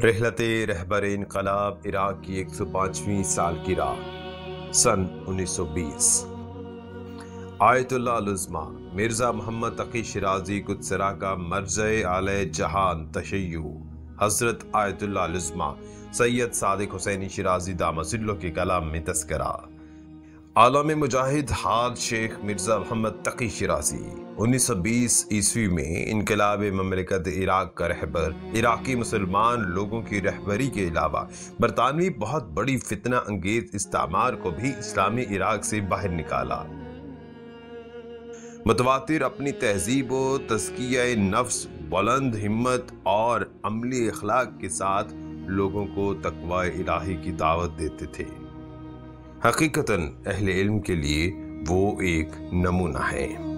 रहलत रहबर इनकलाब इराक की एक सौ पाँचवीं साल की राह, सन 1920 आयतुल्लाज़मा मिर्ज़ा मोहम्मद तकी शराजी कुदसरा का मर्ज आल जहान तशयु हज़रत आयतुल्लाज़मा सैयद सादिक हुसैनी शराजी दामसिल्लो के कलाम में तस्करा। आलम मुजाहिद हाद शेख मिर्ज़ा मोहम्मद तकी शराजी 1920 ईस्वी में इनकलाब ममलिकत इराक का रहबर, इराकी मुसलमान लोगों की रहबरी के अलावा बरतानवी बहुत बड़ी फितना अंगेज इस्तामार को भी इस्लामी इराक से बाहर निकाला। मुतवातिर अपनी तहजीब व तस्किया नफ्स, बुलंद हिम्मत और अमली अखलाक के साथ लोगों को तकवा इलाही की दावत देते थे। हकीकता अहले इल्म के लिए वो एक नमूना है।